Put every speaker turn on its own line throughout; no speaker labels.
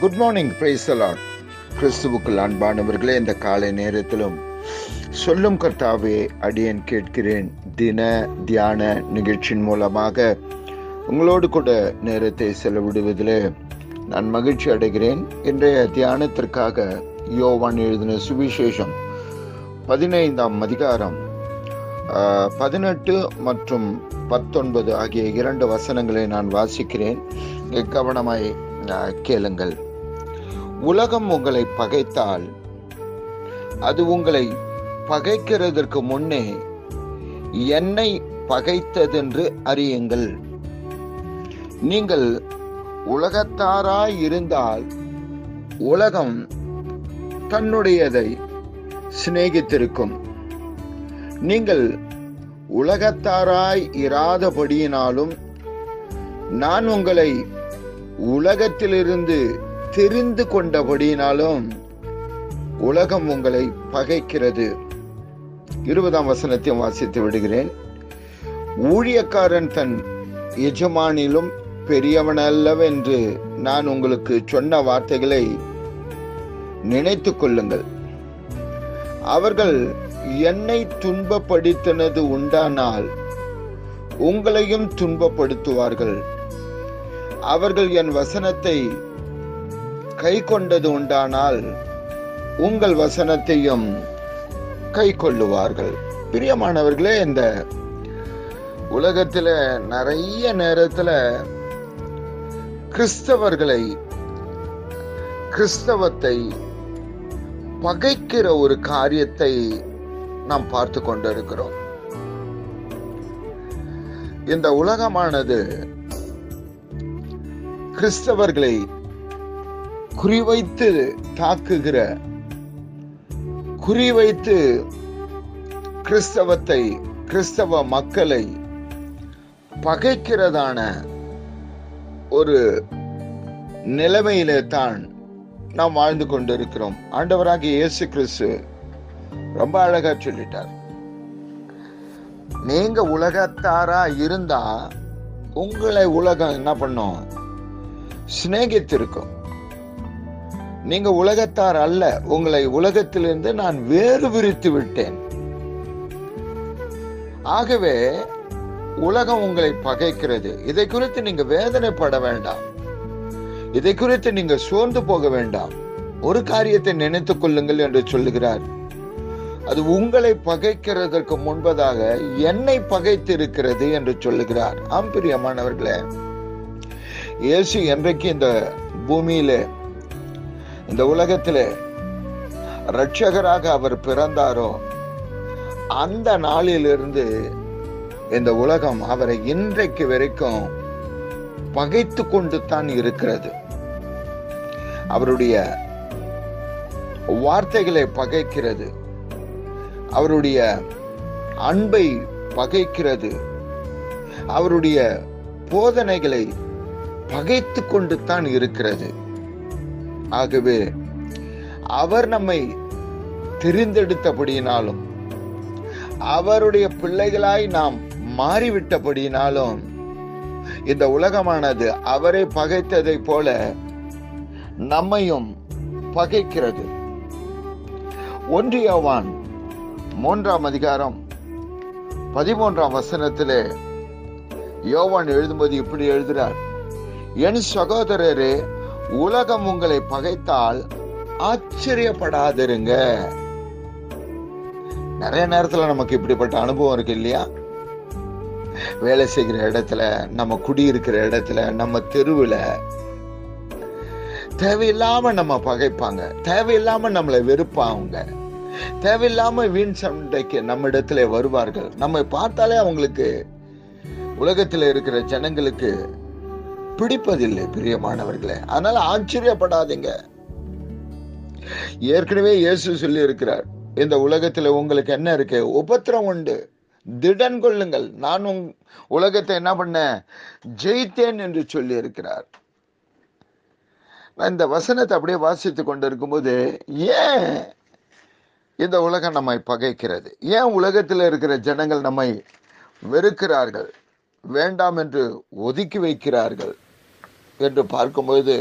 Good morning price allot கிறிஸ்துவுக்குள் அன்பானவர்களே இந்த காலை நேரத்திலும் சொல்லும் கர்த்தாவே அடியேன் கேட்கிறேன். தின தியான நிகழ்ச்சியின் மூலமாக உங்களோடு கூட நேரத்தை செலவிடுவதில் நான் மகிழ்ச்சி அடைகிறேன். இன்றைய தியானத்திற்காக யோவான் எழுதின சுவிசேஷம் பதினைந்தாம் அதிகாரம் பதினெட்டு மற்றும் பத்தொன்பது ஆகிய இரண்டு வசனங்களை நான் வாசிக்கிறேன். கவனமாய் கேளுங்கள். உலகம் உங்களை பகைத்தால் அது உங்களை பகைக்கிறதற்கு முன்னே என்னை பகைத்ததென்று அறியுங்கள். நீங்கள் உலகத்தாராய் இருந்தால் உலகம் தன்னுடையதை சிநேகித்திருக்கும். நீங்கள் உலகத்தாராய் இராதபடியினாலும் நான் உங்களை உலகத்திலிருந்து தெரிந்து கொண்டபடியினாலும் உலகம் உங்களை பகைக்கிறது. இருபதாம் வசனத்தையும் வாசித்து விடுகிறேன். ஊழியக்காரன் தன் எஜமானிலும் பெரியவனல்லவென்று நான் உங்களுக்கு சொன்ன வார்த்தைகளை நினைத்து கொள்ளுங்கள். அவர்கள் என்னை துன்பப்படுத்தினது உண்டானால் உங்களையும் துன்பப்படுத்துவார்கள். அவர்கள் என் வசனத்தை கை கொண்டது உண்டானால் உங்கள் வசனத்தையும் கை கொள்ளுவார்கள் பிரியமானவர்களே இந்த உலகத்தில் நிறைய நேரத்தில் கிறிஸ்தவர்களை கிறிஸ்தவத்தை பகைக்கிற ஒரு காரியத்தை நாம் பார்த்து கொண்டிருக்கிறோம். இந்த உலகமானது கிறிஸ்தவர்களை குறிவைத்து தாக்குகிற குறிவைத்து கிறிஸ்தவத்தை கிறிஸ்தவ மக்களை பகைக்கிறதான ஒரு நிலைமையிலே தான் நாம் வாழ்ந்து கொண்டிருக்கிறோம். ஆண்டவராகிய இயேசு கிறிஸ்து ரொம்ப அழகா சொல்லிட்டார். நீங்க உலகத்தாரா இருந்தா உங்களை உலகம் என்ன பண்ணும்? சிநேகித்திருக்கும். நீங்க உலகத்தார் அல்ல உங்களை உலகத்திலிருந்து நான் வேறு விரித்து விட்டேன். ஆகவே உலகம் உங்களை பகைக்கிறது. இதை குறித்து நீங்க வேதனைப்பட வேண்டாம். இதை குறித்து நீங்க சோர்ந்து போக வேண்டாம். ஒரு காரியத்தை நினைத்துக் கொள்ளுங்கள் என்று சொல்லுகிறார். அது உங்களை பகைக்கிறதற்கு முன்பதாக என்னை பகைத்து இருக்கிறது என்று சொல்லுகிறார். ஆம் பிரியமானவர்களே இயேசு என்றைக்கு இந்த பூமியிலே இந்த உலகத்திலே ரட்சகராக அவர் பிறந்தாரோ அந்த நாளிலிருந்து இந்த உலகம் அவரை இன்றைக்கு வரைக்கும் பகைத்து கொண்டு தான் இருக்கிறது. அவருடைய வார்த்தைகளை பகைக்கிறது. அவருடைய அன்பை பகைக்கிறது. அவருடைய போதனைகளை பகைத்து கொண்டு தான் இருக்கிறது. ஆகவே அவர் நம்மை தெரிந்தெடுத்தபடியினாலும் அவருடைய பிள்ளைகளாய் நாம் மாறிவிட்டபடியினாலும் இந்த உலகமானது அவரை பகைத்ததை போல நம்மையும் பகைக்கிறது. ஒன்றியவான் மூன்றாம் அதிகாரம் பதிமூன்றாம் வசனத்திலே யோவான் எழுதும்போது இப்படி எழுதுறார் என் சகோதரரே உலகம் உங்களை பகைத்தால் ஆச்சரியப்படாதிருங்க. நிறைய நேரத்துல நமக்கு இப்படிப்பட்ட அனுபவம் இருக்கு இல்லையா? வேலை செய்கிற இடத்துல நம்ம குடியிருக்கிற இடத்துல நம்ம தெருவுல தேவையில்லாம நம்ம பகைப்பாங்க. தேவையில்லாம நம்மளை வெறுப்பாங்க. தேவையில்லாம வீண் சண்டைக்கு நம்ம இடத்துல வருவார்கள். நம்மை பார்த்தாலே அவங்களுக்கு உலகத்துல இருக்கிற ஜனங்களுக்கு பிடிப்பதில்லை பிரியமானவர்களே. அதனால ஆச்சரியப்படாதீங்க. ஏற்கனவே இயேசு சொல்லி இருக்கிறார் இந்த உலகத்துல உங்களுக்கு என்ன இருக்கு? உபத்திரம் உண்டு. திடன் கொள்ளுங்கள். நான் உங் உலகத்தை என்ன பண்ணேன் ஜெயித்தேன் என்று சொல்லி இருக்கிறார் இந்த வசனத்தை அப்படியே வாசித்து கொண்டு இருக்கும்போது ஏன் இந்த உலகம் நம்மை பகைக்கிறது? ஏன் உலகத்தில் இருக்கிற ஜனங்கள் நம்மை வெறுக்கிறார்கள்? வேண்டாம் என்று ஒதுக்கி வைக்கிறார்கள் என்று பார்க்கும்பொழுது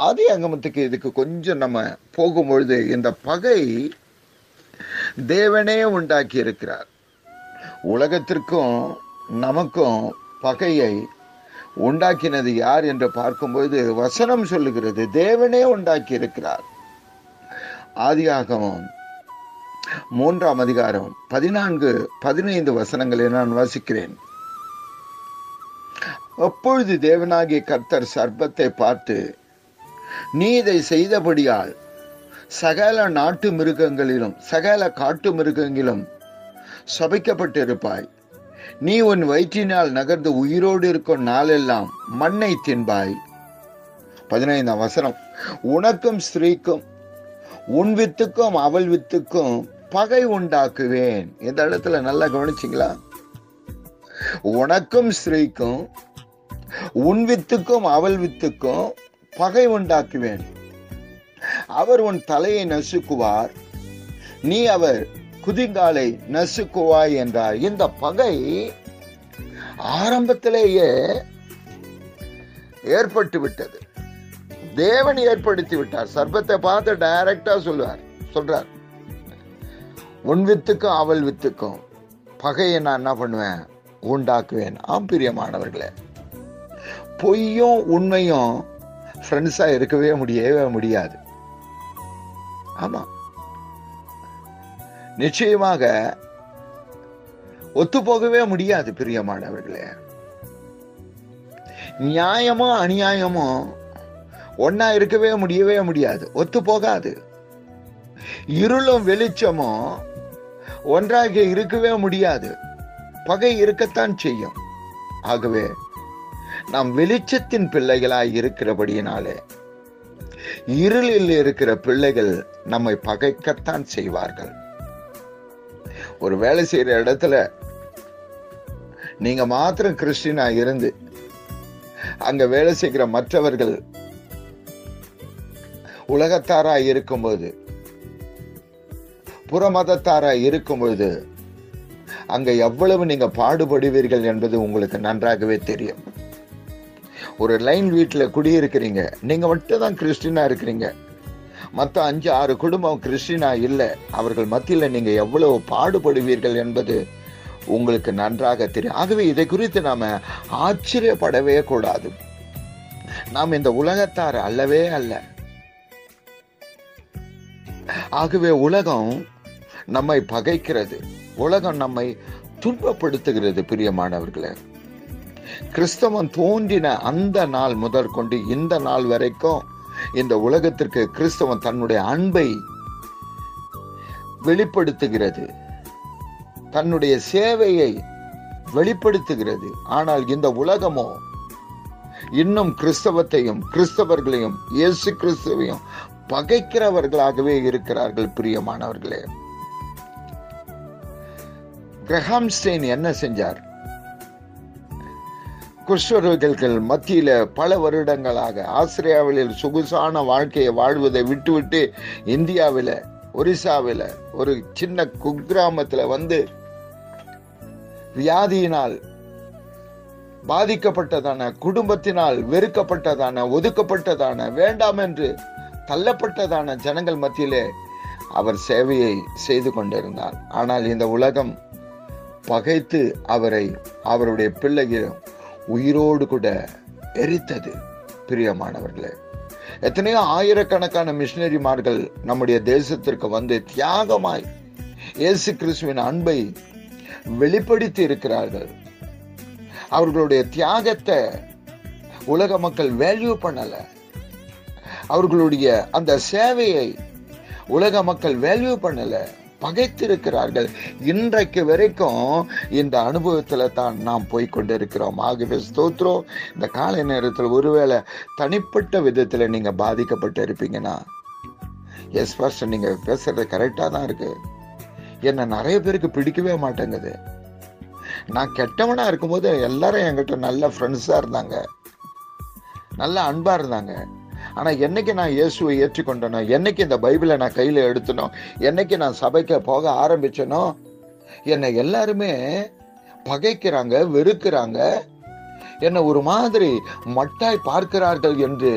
ஆதி அங்கமத்துக்கு இதுக்கு கொஞ்சம் நம்ம போகும்பொழுது இந்த பகை தேவனே உண்டாக்கி இருக்கிறார் உலகத்திற்கும் நமக்கும் பகையை உண்டாக்கினது யார் என்று பார்க்கும்போது வசனம் சொல்லுகிறது தேவனே உண்டாக்கி இருக்கிறார் ஆதியாகமம் மூன்றாம் அதிகாரம் பதினான்கு பதினைந்து வசனங்களை நான் வாசிக்கிறேன். அப்பொழுது தேவனாகிய கர்த்தர் சர்ப்பத்தை பார்த்து நீ இதை செய்தபடியால் சகல நாட்டு மிருகங்களிலும் சகல காட்டு மிருகங்களிலும் சபிக்கப்பட்டிருப்பாய். நீ உன் வயிற்றினால் நகர்ந்து உயிரோடு இருக்கும் நாளெல்லாம் மண்ணை தின்பாய். பதினைந்தாம் வசனம் உனக்கும் ஸ்திரீக்கும் உன் வித்துக்கும் அவள் வித்துக்கும் பகை உண்டாக்குவேன். இந்த இடத்துல நல்லா கவனிச்சிங்களா? உனக்கும் ஸ்ரீக்கும் உன் வித்துக்கும் அவள் வித்துக்கும் பகை உண்டாக்குவேன். அவர் உன் தலையை நசுக்குவார் நீ அவர் குதிங்காலை நசுக்குவாய் என்றார். இந்த பகை ஆரம்பத்திலேயே ஏற்பட்டு விட்டது தேவன் ஏற்படுத்தி விட்டார் சர்பத்தை பார்த்து டைரக்டா சொல்வார். சொல்றார். உன் வித்துக்கும் அவள் வித்துக்கும். பகையை நான் என்ன பண்ணுவேன்? உண்டாக்குவேன். ஆம் பிரியமானவர்களே. பொய்யும் உண்மையும் ஃப்ரெண்ட்ஸாக இருக்கவே முடியவே முடியாது. ஆமாம் நிச்சயமாக ஒத்து போகவே முடியாது பிரியமானவர்களே. நியாயமோ அநியாயமோ ஒன்னா இருக்கவே முடியவே முடியாது. ஒத்து போகாது இருளும் வெளிச்சமும் ஒன்றாக இருக்கவே முடியாது. பகை இருக்கத்தான் செய்யும். ஆகவே நாம் வெளிச்சத்தின் பிள்ளைகளாய் இருக்கிறபடியினாலே இருளில் இருக்கிற பிள்ளைகள் நம்மை பகைக்கத்தான் செய்வார்கள். ஒரு வேலை செய்யற இடத்துல நீங்க மாத்திரம் கிறிஸ்டினா இருந்து அங்க வேலை செய்கிற மற்றவர்கள் உலகத்தாரா இருக்கும்போது புற மதத்தாராய் இருக்கும் பொழுது அங்க எவ்வளவு நீங்க பாடுபடுவீர்கள் என்பது உங்களுக்கு நன்றாகவே தெரியும். ஒரு லைன் வீட்டில் குடியிருக்கிறீங்க. நீங்க மட்டும் தான் கிறிஸ்டினா இருக்கிறீங்க. மற்ற அஞ்சு ஆறு குடும்பம் கிறிஸ்டினா இல்லை. அவர்கள் மத்தியில் நீங்க எவ்வளவு பாடுபடுவீர்கள் என்பது உங்களுக்கு நன்றாக தெரியும். ஆகவே இதை குறித்து நாம ஆச்சரியப்படவே கூடாது. நாம் இந்த உலகத்தார் அல்லவே அல்ல. ஆகவே உலகம் நம்மை பகைக்கிறது. உலகம் நம்மை துன்பப்படுத்துகிறது பிரியமானவர்களே. கிறிஸ்தவம் தோன்றின அந்த நாள் முதற்கொண்டு இந்த நாள் வரைக்கும் இந்த உலகத்திற்கு கிறிஸ்தவம் தன்னுடைய அன்பை வெளிப்படுத்துகிறது. தன்னுடைய சேவையை வெளிப்படுத்துகிறது. ஆனால் இந்த உலகமோ இன்னும் கிறிஸ்தவத்தையும் கிறிஸ்தவர்களையும் இயேசு கிறிஸ்துவையும் பகைக்கிறவர்களாகவே இருக்கிறார்கள் பிரியமானவர்களே. கிரஹாம்ஸ்டெயின் என்ன செஞ்சார்? குஷ்டரோகிகள் மத்தியில பல வருடங்களாக ஆஸ்திரேலியாவில் சொகுசான வாழ்க்கையை வாழ்வதை விட்டுவிட்டு இந்தியாவில் ஒரிசாவில் ஒரு சின்ன குக்கிராமத்தில் வந்து வியாதியினால் பாதிக்கப்பட்டதான குடும்பத்தினால் வெறுக்கப்பட்டதான ஒதுக்கப்பட்டதான வேண்டாம் என்று தள்ளப்பட்டதான ஜனங்கள் மத்தியிலே அவர் சேவையை செய்து கொண்டிருந்தார். ஆனால் இந்த உலகம் பகைத்து அவரை அவருடைய பிள்ளைகள் உயிரோடு கூட எரித்தது. பிரியமானவர்களே எத்தனையோ ஆயிரக்கணக்கான மிஷினரிமார்கள் நம்முடைய தேசத்திற்கு வந்து தியாகமாய் இயேசு கிறிஸ்துவின் அன்பை வெளிப்படுத்தி இருக்கிறார்கள். அவர்களுடைய தியாகத்தை உலக மக்கள் வேல்யூ பண்ணலை. அவர்களுடைய அந்த சேவையை உலக மக்கள் வேல்யூ பண்ணலை. பகைத்திருக்கிறார்கள். இன்றைக்கு வரைக்கும் இந்த அனுபவத்தில் தான் நாம் போய்கொண்டிருக்கிறோம் ஆகவே ஸ்தோத்ரோ இந்த காலை நேரத்தில் ஒருவேளை தனிப்பட்ட விதத்தில் நீங்கள் பாதிக்கப்பட்டு இருப்பீங்கன்னா எஸ் பாஸ்டர் நீங்கள் பேசுறது கரெக்டாக தான் இருக்கு. என்ன நிறைய பேருக்கு பிடிக்கவே மாட்டேங்குது. நான் கெட்டவனா இருக்கும்போது எல்லாரும் என்கிட்ட நல்ல ஃப்ரெண்ட்ஸாக இருந்தாங்க. நல்ல அன்பாக இருந்தாங்க. ஆனால் என்னைக்கு நான் இயேசுவை ஏற்றுக்கொண்டனோ என்னைக்கு இந்த பைபிளை நான் கையில் எடுத்தனோ என்னைக்கு நான் சபைக்கு போக ஆரம்பிச்சனோ என்னை எல்லாருமே பகைக்கிறாங்க வெறுக்கிறாங்க. என்னை ஒரு மாதிரி மட்டாய் பார்க்கிறார்கள் என்று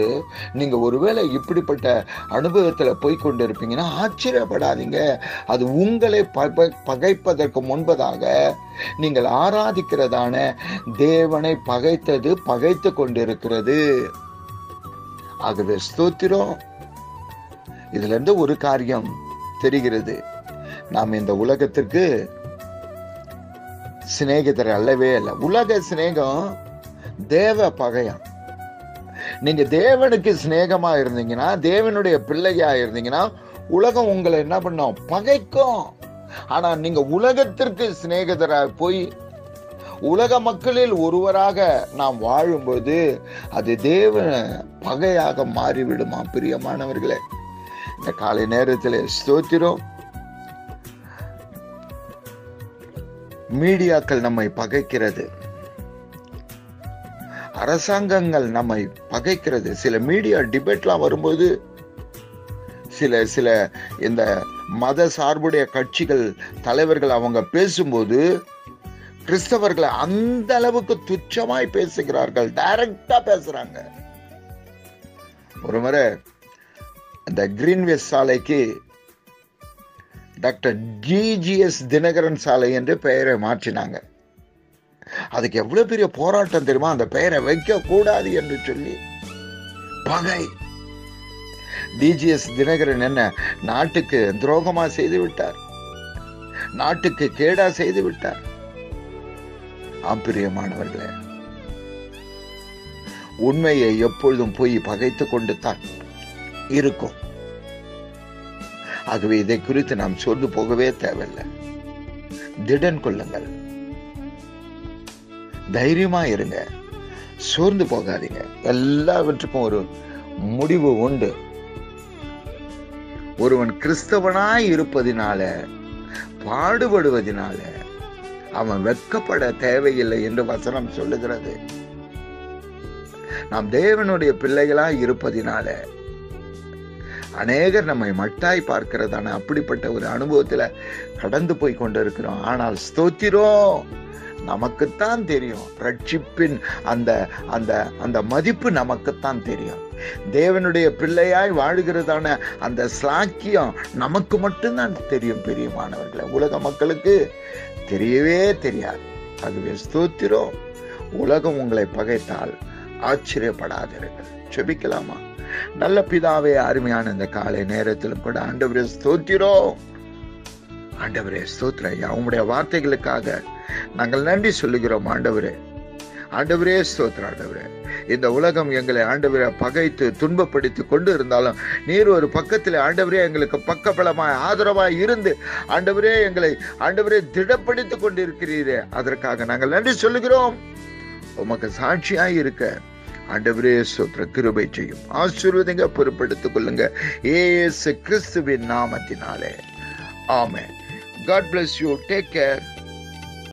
நீங்கள் ஒருவேளை இப்படிப்பட்ட அனுபவத்தில் போய் கொண்டிருப்பீங்கன்னா ஆச்சரியப்படாதீங்க. அது உங்களை பகைப்பதற்கு முன்பதாக நீங்கள் ஆராதிக்கிறதான தேவனை பகைத்தது பகைத்து கொண்டிருக்கிறது. ஆகவே ஸ்தோத்திரம். இதுல இருந்து ஒரு காரியம் தெரிகிறது. நாம் இந்த உலகத்திற்கு சிநேகிதர் அல்லவே அல்ல. உலக சிநேகம் தேவ பகையம். நீங்க தேவனுக்கு சிநேகமா இருந்தீங்கன்னா தேவனுடைய பிள்ளையா இருந்தீங்கன்னா உலகம் உங்களை என்ன பண்ணும்? பகைக்கும். ஆனா நீங்க உலகத்திற்கு சிநேகிதரா போய் உலக மக்களில் ஒருவராக நாம் வாழும்போது அது தேவ பகையாக மாறிவிடுமா பிரியமானவர்களே? இந்த காலை நேரத்தில் ஸ்தோத்திரம். மீடியாக்கள் நம்மை பகைக்கிறது. அரசாங்கங்கள் நம்மை பகைக்கிறது. சில மீடியா டிபேட்லாம் வரும்போது சில சில இந்த மத சார்புடைய கட்சிகள் தலைவர்கள் அவங்க பேசும்போது கிறிஸ்தவர்களை அந்த அளவுக்கு துச்சமாய் பேசுகிறார்கள். டைரக்டா பேசுறாங்க. ஒரு முறை அந்த கிரீன்வேஸ் சாலைக்கு டாக்டர் ஜிஜிஎஸ் தினகரன் சாலை என்று பெயரை மாற்றினாங்க. அதுக்கு எவ்வளவு பெரிய போராட்டம் தெரியுமா? அந்த பெயரை வைக்க கூடாது என்று சொல்லி. பகை. டிஜிஎஸ் தினகரன் என்ன? நாட்டுக்கு துரோகமா செய்து விட்டார். நாட்டுக்கு கேடா செய்து விட்டார். ஆம்பிரியமானவர்களே உண்மையை எப்பொழுதும் போய் பகைத்து கொண்டு தான் இருக்கும். ஆகவே இதை குறித்து நாம் சோர்ந்து போகவே தேவையில்லை. திடன் கொள்ளுங்கள். தைரியமா இருங்க. சோர்ந்து போகாதீங்க. எல்லாவற்றுக்கும் ஒரு முடிவு உண்டு. ஒருவன் கிறிஸ்தவனாய் இருப்பதினால பாடுபடுவதினால அவன் வெட்கப்பட தேவையில்லை என்று வசனம் சொல்லுகிறது. நாம் தேவனுடைய பிள்ளைகளாய் இருப்பதினால அநேகர் நம்மை மட்டாய் பார்க்கிறதான அப்படிப்பட்ட ஒரு அனுபவத்துல கடந்து போய் கொண்டிருக்கிறோம். ஆனால் ஸ்தோத்திரம் நமக்குத்தான் தெரியும். ரட்சிப்பின் அந்த அந்த அந்த மதிப்பு நமக்குத்தான் தெரியும். தேவனுடைய பிள்ளையாய் வாழுகிறதான அந்த ஸ்லாக்கியம் நமக்கு மட்டும்தான் தெரியும் பெரியமானவர்களை உலக மக்களுக்கு தெரியவே தெரியாது. அதுவே ஸ்தோத்திரம். உலகம் உங்களை பகைத்தால் ஆச்சரியப்படாதீர்கள் செபிக்கலாமா நல்ல பிதாவே அருமையான இந்த காலை நேரத்திலும் கூட ஆண்டவரே ஸ்தோத்திரம். ஆண்டவரே ஸ்தோத்திரம் ஐயா. உங்களுடைய வார்த்தைகளுக்காக நாங்கள் நன்றி சொல்லுகிறோம் ஆண்டவரே. ஆண்டவரே ஸ்தோத்திர ஆண்டவரே. இந்த உலகம் எங்களை ஆண்டவரை பகைத்து துன்பப்படுத்தி கொண்டு இருந்தாலும் நீர் ஒரு பக்கத்தில் ஆண்டவரே எங்களுக்கு பக்கபலமாய் ஆதரவாய் இருந்து ஆண்டவரே எங்களை ஆண்டவரே திடப்படுத்திக் கொண்டிருக்கிறீரே. அதற்காக நாங்கள் நன்றி சொல்லுகிறோம். உமக்கு சாட்சியாய் இருக்க ஆண்டவரே ஸ்தோத்திர கிருபை செய்யும். ஆசீர்வதிங்க பொறுப்படுத்திக் கொள்ளுங்க. ஏசு கிறிஸ்துவின் நாமத்தினாலே. ஆமே God bless you take care